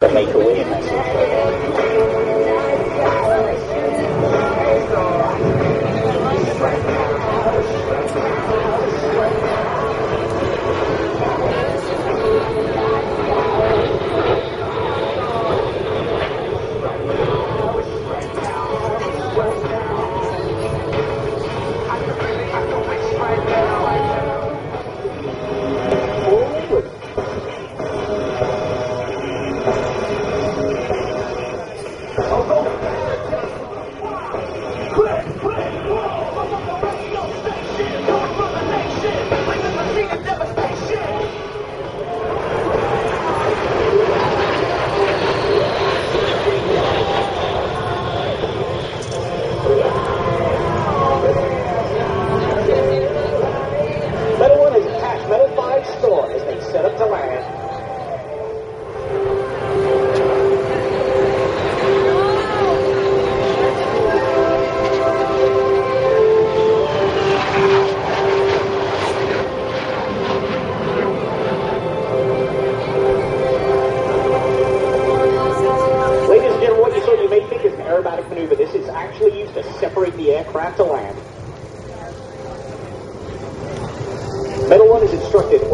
to make aerobatic maneuver. This is actually used to separate the aircraft to land. Metal One is instructed